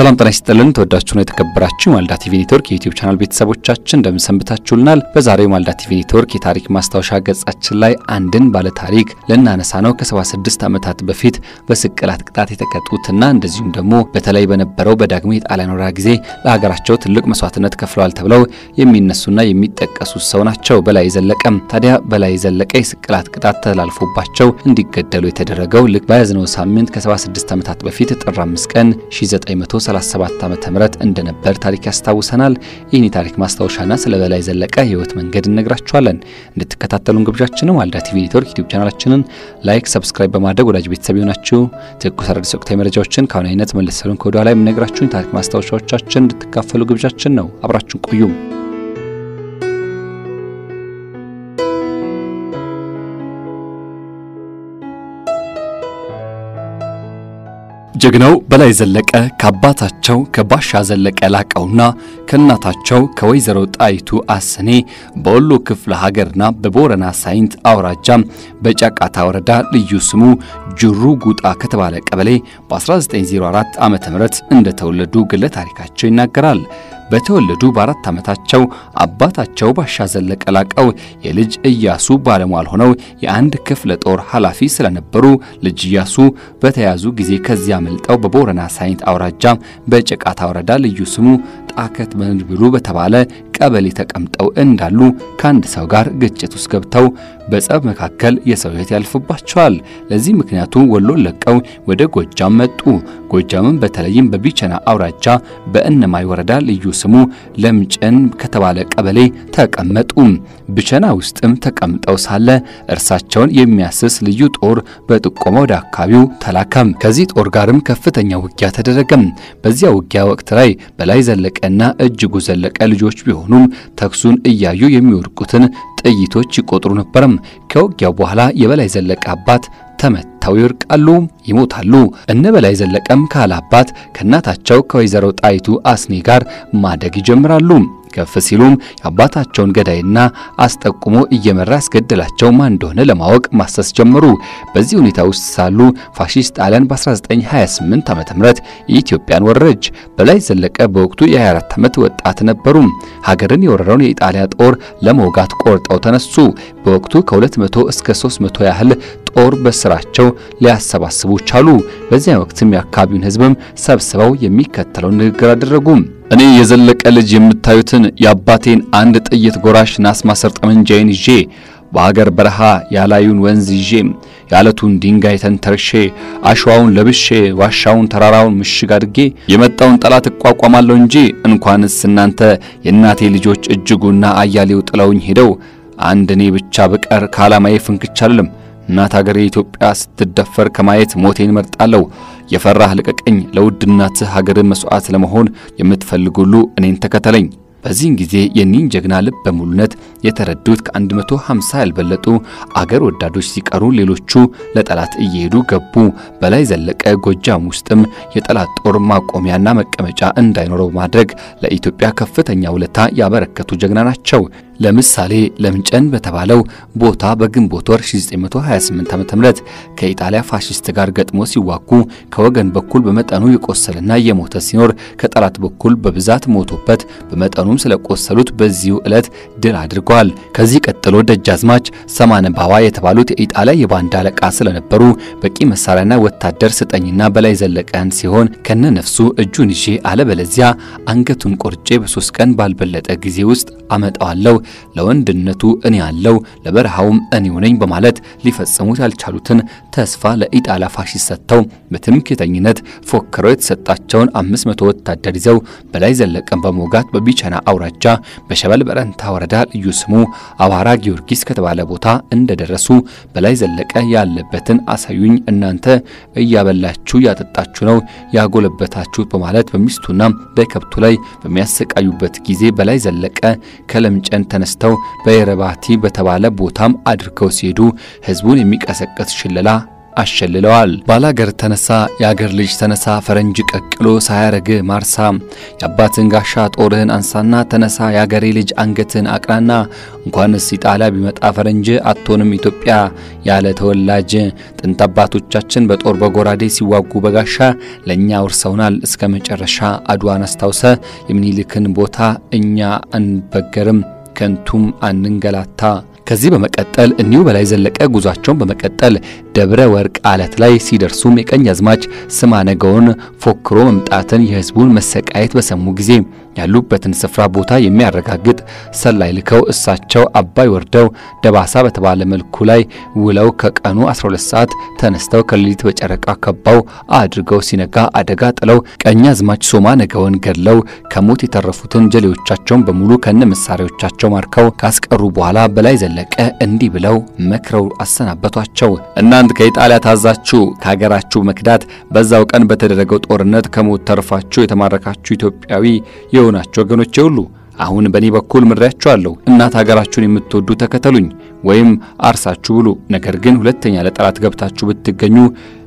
ሰላም ጤና ይስጥልን። የተወደዳችሁና የተከበራችሁ ማለዳ ቲቪ ኔትወርክ የዩቲዩብ ቻናል ቤተሰቦቻችን እንደምን ሰንብታችሁልናል? በዛሬው ማለዳ ቲቪ ኔትወርክ የታሪክ ማስታወሻ ገጻችን ላይ አንድን ባለ ታሪክ ልናነሳ ነው። ከ76 ዓመታት በፊት በስቅላት ቅጣት የተቀጡትና እንደዚሁም ደግሞ በተለይ በነበረው በዳግም የጣሊያን ወረራ ጊዜ ለሀገራቸው ትልቅ መስዋዕትነት ከፍለዋል ተብለው የሚነሱና የሚጠቀሱ ሰው ናቸው። በላይ ዘለቀም ታዲያ በላይ ዘለቀ የስቅላት ቅጣት ተላልፎባቸው እንዲገደሉ የተደረገው ልክ በያዝነው ሳምንት ከ76 ዓመታት በፊት ጥር 5 ቀን 1937 ዓመተ ምህረት እንደነበር ታሪክ ያስታውሰናል። ይህን የታሪክ ማስታወሻና ስለ በላይ ዘለቀ የህይወት መንገድ እነግራችኋለን። እንድትከታተሉን ግብዣችን ነው። ቲቪ ኔትወርክ ዩቲዩብ ቻናላችንን like፣ subscribe በማድረግ ወዳጅ ቤተሰብ ይሆናችሁ ትኩስ አዳዲስ ወቅታዊ መረጃዎችን ከአሁናዊነት መለስ ብለን ከወደኋላ የምነግራችሁን የታሪክ ማስታወሻዎቻችን እንድትካፈሉ ግብዣችን ነው። አብራችሁን ቆዩ። ጀግናው በላይ ዘለቀ ከአባታቸው ከባሻ ዘለቀ ላቀውና ከእናታቸው ከወይዘሮ ጣይቱ አሰኔ በወሎ ክፍለ ሀገርና በቦረና ሳይንት አውራጃ በጫቃታ ወረዳ ልዩ ስሙ ጅሩ ጉጣ ከተባለ ቀበሌ በ1904 ዓ.ም እንደተወለዱ ግለ ታሪካቸው ይናገራል። በተወለዱ በአራት ዓመታቸው አባታቸው ባሻ ዘለቀ ላቀው የልጅ ኢያሱ ባለሟል ሆነው የአንድ ክፍለ ጦር ኃላፊ ስለነበሩ ልጅ ኢያሱ በተያዙ ጊዜ ከዚያ መልጠው በቦረና ሳይንት አውራጃ በጨቃታ ወረዳ ልዩ ስሙ ጣከት መንብሉ በተባለ ቀበሌ ተቀምጠው እንዳሉ ከአንድ ሰው ጋር ግጭት ውስጥ ገብተው በጸብ መካከል የሰው ሕይወት ያልፍባቸዋል። ለዚህ ምክንያቱ ወሎን ለቀው ወደ ጎጃም መጡ። ጎጃምም በተለይም በቢቸና አውራጃ በእነማይ ወረዳ ልዩ ስሙ ለምጨን ከተባለ ቀበሌ ተቀመጡ። ብቸና ውስጥም ተቀምጠው ሳለ እርሳቸውን የሚያስስ ልዩ ጦር በጥቆማ ወደ አካባቢው ተላከም። ከዚህ ጦር ጋርም ከፍተኛ ውጊያ ተደረገም። በዚያ ውጊያ ወቅት ላይ በላይ ዘለቀና እጅጉ ዘለቀ ልጆች ቢሆኑም ተኩሱን እያዩ የሚወድቁትን ጥይቶች ይቆጥሩ ነበርም። ከውጊያው በኋላ የበላይ ዘለቀ አባት ተመተው ይወድቃሉ፣ ይሞታሉ። እነ በላይ ዘለቀም አባት ከእናታቸው ከወይዘሮ ጣይቱ አስኔ ጋር ማደግ ይጀምራሉ። ከፍ ሲሉም የአባታቸውን ገዳይና አስጠቁሞ እየመራ ያስገደላቸው ማን እንደሆነ ለማወቅ ማሰስ ጀመሩ። በዚህ ሁኔታ ውስጥ ሳሉ ፋሺስት ጣሊያን በ1928 ዓ.ም የኢትዮጵያን ወረረች። በላይ ዘለቀ በወቅቱ የ24 ዓመት ወጣት ነበሩ። ሀገርን የወረረውን የኢጣሊያ ጦር ለመውጋት ቆርጠው ተነሱ። በወቅቱ ከ200 እስከ 300 ያህል ጦር በስራቸው ሊያሰባስቡ ቻሉ። በዚያ ወቅትም የአካባቢውን ሕዝብም ሰብስበው የሚከተለውን ንግግር አደረጉ። እኔ የዘለቀ ልጅ የምታዩትን የአባቴን አንድ ጥይት ጎራሽ ናስ ማሰር ጠመንጃዬን ይዤ በአገር በረሃ ያላዩን ወንዝ ይዤ የዓለቱን ድንጋይ ተንተርሼ አሸዋውን ለብሼ ዋሻውን ተራራውን ምሽግ አድርጌ የመጣውን ጠላት እቋቋማለሁ እንጂ እንኳንስ እናንተ የእናቴ ልጆች እጅጉና አያሌው ጥለውኝ ሄደው አንድ እኔ ብቻ በቀር ከዓላማዬ ፍንክች አልልም። እናት ሀገሬ ኢትዮጵያ ስትደፈር ከማየት ሞቴን መርጣለሁ። የፈራህ ልቀቀኝ። ለውድ እናትህ ሀገርን መስዋዕት ለመሆን የምትፈልግ ሁሉ እኔን ተከተለኝ። በዚህን ጊዜ የኒን ጀግና ልብ በሙሉነት የተረዱት ከ150 ያልበለጡ አገር ወዳዶች ሲቀሩ ሌሎቹ ለጠላት እየሄዱ ገቡ። በላይ ዘለቀ ጎጃም ውስጥም የጠላት ጦር ማቆሚያና መቀመጫ እንዳይኖረው በማድረግ ለኢትዮጵያ ከፍተኛ ውለታ ያበረከቱ ጀግና ናቸው። ለምሳሌ ለምጨን በተባለው ቦታ በግንቦት ወር 1928 ዓ.ም ከኢጣሊያ ፋሽስት ጋር ገጥሞ ሲዋጉ ከወገን በኩል በመጠኑ የቆሰለና የሞተ ሲኖር ከጠላት በኩል በብዛት ሞቶበት በመጠኑም ስለቆሰሉት በዚሁ ዕለት ድል አድርገዋል። ከዚህ ቀጥሎ ደጃዝማች ሰማነ ባዋ የተባሉት የኢጣሊያ የባንዳ አለቃ ስለነበሩ በቂ መሳሪያና ወታደር ስጠኝና በላይ ዘለቀን ሲሆን ከነ ነፍሱ እጁን ይዤ አለበለዚያ አንገቱን ቆርጬ በሶስት ቀን ባልበለጠ ጊዜ ውስጥ አመጣዋለሁ ለወንድነቱ እኔ ያለው ለበረሃውም እኔው ነኝ በማለት ሊፈጽሙት ያልቻሉትን ተስፋ ለኢጣሊያ ፋሺስት ሰጥተው በትምክህተኝነት ፎክረው የተሰጣቸውን 500 ወታደር ይዘው በላይ ዘለቀን በመውጋት በቢቸና አውራጃ በሸበል በረንታ ወረዳ ልዩ ስሙ አዋራ ጊዮርጊስ ከተባለ ቦታ እንደደረሱ በላይ ዘለቀ ያለበትን አሳዩኝ፣ እናንተ እያበላችሁ ያጠጣችሁ ነው ያጎለበታችሁት በማለት በሚስቱና በከብቱ ላይ በሚያሰቃዩበት ጊዜ በላይ ዘለቀ ከለምጨን ተነስተው በየረባቲ በተባለ ቦታም አድርገው ሲሄዱ ሕዝቡን የሚቀሰቀስ ሽለላ አሸልለዋል። ባላገር ተነሳ፣ የአገር ልጅ ተነሳ፣ ፈረንጅ ቀቅሎ ሳያረግ ማርሳ፣ የአባትን ጋሻ ጦርህን አንሳና ተነሳ፣ የአገሬ ልጅ አንገትን አቅናና፣ እንኳንስ ኢጣሊያ ቢመጣ ፈረንጅ አትሆንም ኢትዮጵያ ያለ ተወላጅ ጥንት አባቶቻችን በጦር በጎራዴ ሲዋጉ በጋሻ ለእኛ ውርሰውናል እስከ መጨረሻ አድዋን አስታውሰ የሚኒልክን ቦታ እኛ አንበገርም ከንቱም አንንገላታ። ከዚህ በመቀጠል እኒሁ በላይ ዘለቀ ጉዟቸውን በመቀጠል ደብረ ወርቅ አለት ላይ ሲደርሱም የቀኝ አዝማች ስማ ነገውን ፎክሮ መምጣትን የሕዝቡን መሰቃየት በሰሙ ጊዜ ያሉበትን ስፍራ ቦታ የሚያረጋግጥ ሰላይ ልከው እሳቸው አባይ ወርደው ደባሳ በተባለ መልኩ ላይ ውለው ከቀኑ 12 ሰዓት ተነስተው ከሌሊት በጨረቃ ከባው አድርገው ሲነጋ አደጋ ጥለው ቀኝ አዝማች ሶማ ነገውን ገድለው ከሞት የተረፉትን ጀሌዎቻቸውን በሙሉ ከነ መሳሪያዎቻቸው ማርከው ካስቀሩ በኋላ በላይ ዘለቀ እንዲህ ብለው መክረው አሰናበቷቸው። እናንት ከኢጣሊያ ታዛችሁ ከሀገራችሁ መክዳት በዛው ቀን በተደረገው ጦርነት ከሞት ተርፋችሁ የተማረካችሁ ኢትዮጵያዊ የሆናችሁ ወገኖቼ ሁሉ አሁን በእኔ በኩል ምሬያችኋለሁ። እናት ሀገራችሁን የምትወዱ ተከተሉኝ፣ ወይም አርሳችሁ ብሉ። ነገር ግን ሁለተኛ ለጠላት ገብታችሁ ብትገኙ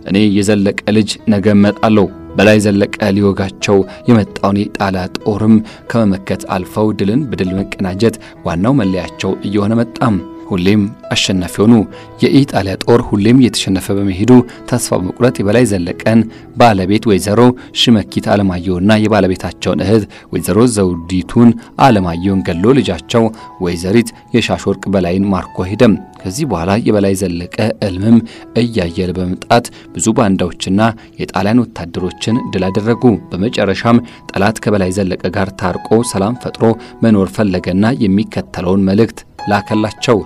እኔ የዘለቀ ልጅ ነገ እመጣለሁ። በላይ ዘለቀ ሊወጋቸው የመጣውን የጣሊያ ጦርም ከመመከት አልፈው ድልን በድል መቀናጀት ዋናው መለያቸው እየሆነ መጣም። ሁሌም አሸናፊ ሆኑ። የኢጣሊያ ጦር ሁሌም እየተሸነፈ በመሄዱ ተስፋ በመቁረጥ የበላይ ዘለቀን ባለቤት ወይዘሮ ሽመኪት አለማየሁና የባለቤታቸውን እህት ወይዘሮ ዘውዲቱን አለማየሁን ገሎ ልጃቸው ወይዘሪት የሻሽ ወርቅ በላይን ማርኮ ሄደም። ከዚህ በኋላ የበላይ ዘለቀ እልምም እያየለ በመምጣት ብዙ ባንዳዎችና የጣሊያን ወታደሮችን ድል አደረጉ። በመጨረሻም ጠላት ከበላይ ዘለቀ ጋር ታርቆ ሰላም ፈጥሮ መኖር ፈለገና የሚከተለውን መልእክት ላከላቸው።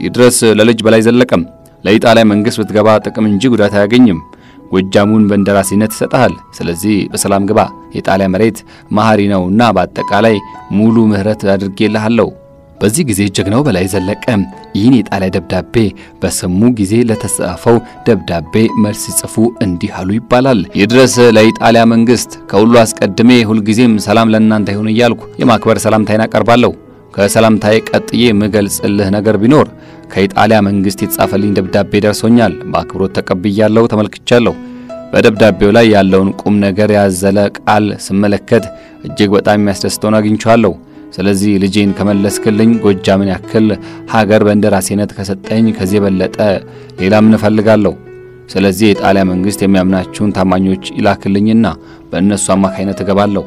ይድረስ ለልጅ በላይ ዘለቀም ለኢጣሊያ መንግሥት ብትገባ ጥቅም እንጂ ጉዳት አያገኝም። ጎጃሙን በእንደራሴነት ይሰጥሃል። ስለዚህ በሰላም ግባ። የጣሊያ መሬት መሐሪ ነውና በአጠቃላይ ሙሉ ምሕረት አድርጌልሃለሁ። በዚህ ጊዜ ጀግናው በላይ ዘለቀ ይህን የጣሊያ ደብዳቤ በሰሙ ጊዜ ለተጻፈው ደብዳቤ መልስ ሲጽፉ እንዲህ አሉ ይባላል። ይድረስ ለኢጣሊያ መንግሥት ከሁሉ አስቀድሜ ሁልጊዜም ሰላም ለእናንተ ይሁን እያልኩ የማክበር ሰላምታይን አቀርባለሁ። ከሰላምታዬ ቀጥዬ የምገልጽልህ ነገር ቢኖር ከኢጣሊያ መንግሥት የተጻፈልኝ ደብዳቤ ደርሶኛል። በአክብሮት ተቀብያለሁ፣ ተመልክቻለሁ። በደብዳቤው ላይ ያለውን ቁም ነገር ያዘለ ቃል ስመለከት እጅግ በጣም የሚያስደስተውን አግኝቻለሁ። ስለዚህ ልጄን ከመለስክልኝ ጎጃምን ያክል ሀገር በእንደራሴነት ከሰጠኝ ከዚህ የበለጠ ሌላ ምን እፈልጋለሁ? ስለዚህ የጣሊያ መንግሥት የሚያምናችሁን ታማኞች ይላክልኝና በእነሱ አማካይነት እገባለሁ።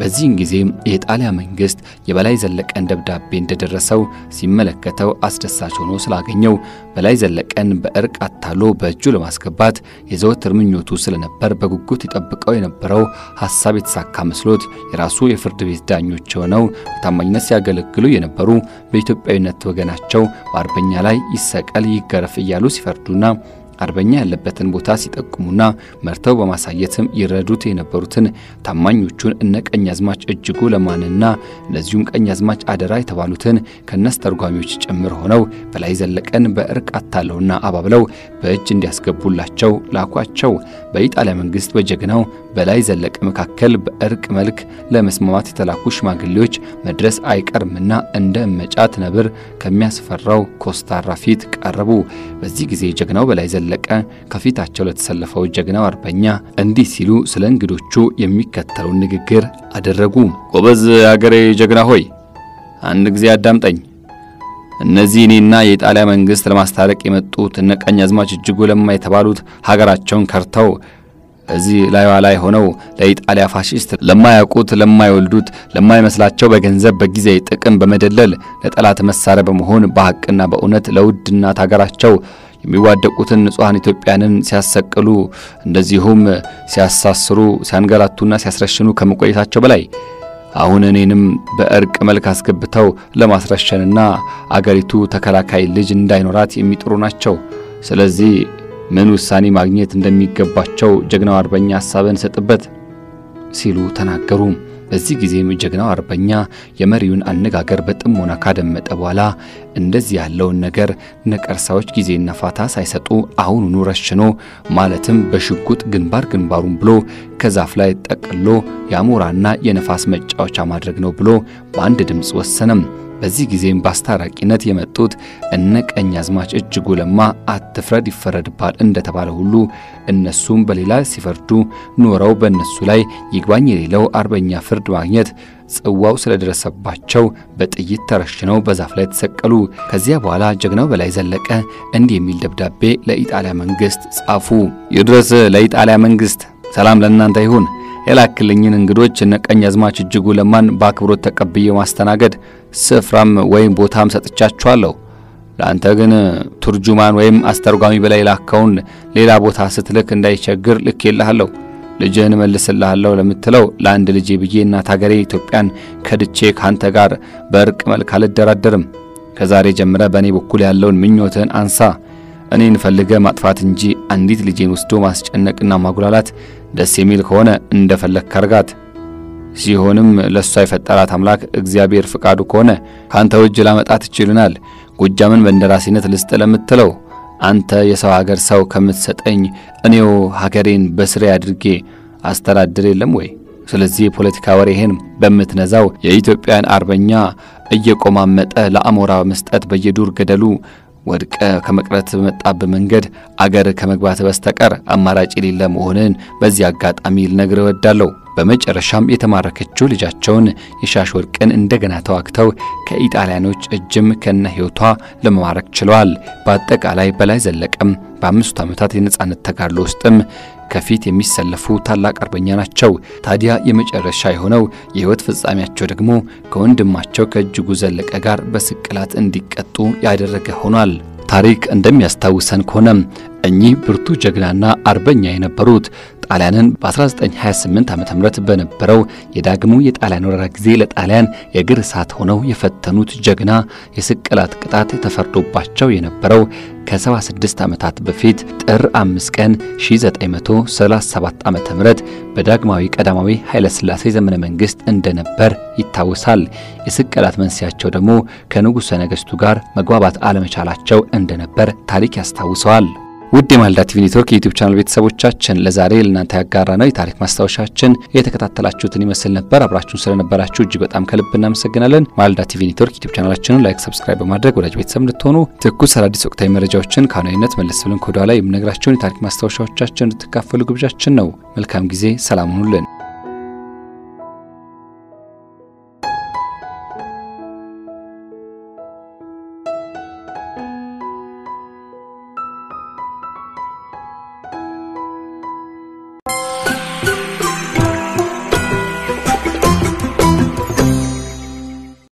በዚህን ጊዜ የጣሊያ መንግሥት የበላይ ዘለቀን ደብዳቤ እንደደረሰው ሲመለከተው አስደሳች ሆኖ ስላገኘው በላይ ዘለቀን በእርቅ አታሎ በእጁ ለማስገባት የዘወትር ምኞቱ ስለነበር በጉጉት ይጠብቀው የነበረው ሐሳብ የተሳካ መስሎት የራሱ የፍርድ ቤት ዳኞች ሆነው በታማኝነት ሲያገለግሉ የነበሩ በኢትዮጵያዊነት ወገናቸው በአርበኛ ላይ ይሰቀል ይገረፍ እያሉ ሲፈርዱና አርበኛ ያለበትን ቦታ ሲጠቁሙና መርተው በማሳየትም ይረዱት የነበሩትን ታማኞቹን እነ ቀኛዝማች እጅጉ ለማንና እንደዚሁም ቀኛዝማች አደራ የተባሉትን ከነስተርጓሚዎች ጭምር ሆነው በላይ ዘለቀን በእርቅ አታለውና አባብለው በእጅ እንዲያስገቡላቸው ላኳቸው። በኢጣሊያ መንግሥት በጀግናው በላይ ዘለቀ መካከል በእርቅ መልክ ለመስማማት የተላኩ ሽማግሌዎች መድረስ አይቀርምና እንደ እመጫት ነብር ከሚያስፈራው ኮስታራ ፊት ቀረቡ። በዚህ ጊዜ ጀግናው በላይ ዘለቀ ከፊታቸው ለተሰለፈው ጀግናው አርበኛ እንዲህ ሲሉ ስለ እንግዶቹ የሚከተለውን ንግግር አደረጉ። ጎበዝ አገሬ ጀግና ሆይ አንድ ጊዜ አዳምጠኝ። እነዚህ እኔና የኢጣሊያ መንግሥት ለማስታረቅ የመጡት እነ ቀኛዝማች እጅጉ ለማ የተባሉት ሀገራቸውን ከርተው እዚህ ላይዋ ላይ ሆነው ለኢጣሊያ ፋሺስት ለማያውቁት፣ ለማይወልዱት፣ ለማይመስላቸው በገንዘብ በጊዜ ጥቅም በመደለል ለጠላት መሳሪያ በመሆን በሐቅና በእውነት ለውድ እናት ሀገራቸው የሚዋደቁትን ንጹሐን ኢትዮጵያንን ሲያሰቅሉ እንደዚሁም ሲያሳስሩ፣ ሲያንገላቱና ሲያስረሽኑ ከመቆየታቸው በላይ አሁን እኔንም በእርቅ መልክ አስገብተው ለማስረሸንና አገሪቱ ተከላካይ ልጅ እንዳይኖራት የሚጥሩ ናቸው። ስለዚህ ምን ውሳኔ ማግኘት እንደሚገባቸው ጀግናው አርበኛ ሐሳብን ሰጥበት ሲሉ ተናገሩ። በዚህ ጊዜም ጀግናው አርበኛ የመሪውን አነጋገር በጥሞና ካደመጠ በኋላ እንደዚህ ያለውን ነገር ነቀርሳዎች ጊዜና ፋታ ሳይሰጡ አሁኑኑ ረሽኖ ማለትም በሽጉጥ ግንባር ግንባሩን ብሎ ከዛፍ ላይ ጠቅሎ የአሞራና የነፋስ መጫወቻ ማድረግ ነው ብሎ በአንድ ድምፅ ወሰነም። በዚህ ጊዜም በአስታራቂነት የመጡት እነ ቀኛዝማች እጅጉ ለማ አትፍረድ ይፈረድባል እንደተባለ ሁሉ እነሱም በሌላ ሲፈርዱ ኖረው በእነሱ ላይ ይግባኝ የሌለው አርበኛ ፍርድ ማግኘት ጽዋው ስለደረሰባቸው በጥይት ተረሽነው በዛፍ ላይ ተሰቀሉ። ከዚያ በኋላ ጀግናው በላይ ዘለቀ እንዲህ የሚል ደብዳቤ ለኢጣሊያ መንግስት ጻፉ። ይድረስ ለኢጣሊያ መንግስት፣ ሰላም ለእናንተ ይሁን። የላክልኝን እንግዶች እነ ቀኛዝማች እጅጉ ለማን በአክብሮት ተቀብዬ ማስተናገድ ስፍራም ወይም ቦታም ሰጥቻችኋለሁ። ለአንተ ግን ቱርጁማን ወይም አስተርጓሚ በላይ ላከውን ሌላ ቦታ ስትልክ እንዳይቸግር ልክ የልሃለሁ። ልጅህን መልስልሃለሁ ለምትለው ለአንድ ልጄ ብዬ እናት ሀገሬ ኢትዮጵያን ከድቼ ካንተ ጋር በእርቅ መልክ አልደራደርም። ከዛሬ ጀምረ በእኔ በኩል ያለውን ምኞትህን አንሳ። እኔን ፈልገ ማጥፋት እንጂ አንዲት ልጄን ወስዶ ማስጨነቅና ማጉላላት ደስ የሚል ከሆነ እንደፈለግ ካርጋት። ሲሆንም ለእሷ የፈጠራት አምላክ እግዚአብሔር ፍቃዱ ከሆነ ካንተ እጅ ላመጣት ይችልናል። ጎጃምን በእንደራሴነት ልስጥ ለምትለው አንተ የሰው ሀገር ሰው ከምትሰጠኝ እኔው ሀገሬን በስሬ አድርጌ አስተዳድር የለም ወይ? ስለዚህ የፖለቲካ ወሬህን በምትነዛው የኢትዮጵያን አርበኛ እየቆማመጠ ለአሞራ መስጠት በየዱር ገደሉ ወድቀ ከመቅረት በመጣብ መንገድ አገር ከመግባት በስተቀር አማራጭ የሌለ መሆንን በዚህ አጋጣሚ ልነግር እወዳለሁ። በመጨረሻም የተማረከችው ልጃቸውን የሻሽ ወርቅን እንደገና ተዋግተው ከኢጣሊያኖች እጅም ከነ ሕይወቷ ለመማረክ ችለዋል። በአጠቃላይ በላይ ዘለቀም በአምስቱ ዓመታት የነጻነት ተጋድሎ ውስጥም ከፊት የሚሰለፉ ታላቅ አርበኛ ናቸው። ታዲያ የመጨረሻ የሆነው የሕይወት ፍጻሜያቸው ደግሞ ከወንድማቸው ከእጅጉ ዘለቀ ጋር በስቅላት እንዲቀጡ ያደረገ ሆኗል። ታሪክ እንደሚያስታውሰን ከሆነም እኚህ ብርቱ ጀግናና አርበኛ የነበሩት ጣሊያንን በ1928 ዓ.ም በነበረው የዳግሙ የጣሊያን ወረራ ጊዜ ለጣሊያን የእግር እሳት ሆነው የፈተኑት ጀግና የስቅላት ቅጣት ተፈርዶባቸው የነበረው ከ76 ዓመታት በፊት ጥር 5 ቀን 1937 ዓ.ም በዳግማዊ ቀዳማዊ ኃይለ ሥላሴ ዘመነ መንግስት እንደነበር ይታወሳል። የስቅላት መንስያቸው ደግሞ ከንጉሠ ነገሥቱ ጋር መግባባት አለመቻላቸው እንደነበር ታሪክ ያስታውሰዋል። ውድ የማለዳ ቲቪ ኔትወርክ የዩቲዩብ ቻናል ቤተሰቦቻችን ለዛሬ ለእናንተ ያጋራ ነው የታሪክ ማስታወሻችን የተከታተላችሁትን ይመስል ነበር። አብራችሁን ስለነበራችሁ እጅግ በጣም ከልብ እናመሰግናለን። ማለዳ ቲቪ ኔትወርክ ዩቲዩብ ቻናላችንን like፣ subscribe በማድረግ ወዳጅ ቤተሰብ እንድትሆኑ ትኩስ አዳዲስ ወቅታዊ መረጃዎችን ከአሁናዊነት መለስ ብለን ከወደኋላ የምነግራችሁን የታሪክ ማስታወሻዎቻችን እንድትካፈሉ ግብዣችን ነው። መልካም ጊዜ፣ ሰላም ሁኑልን።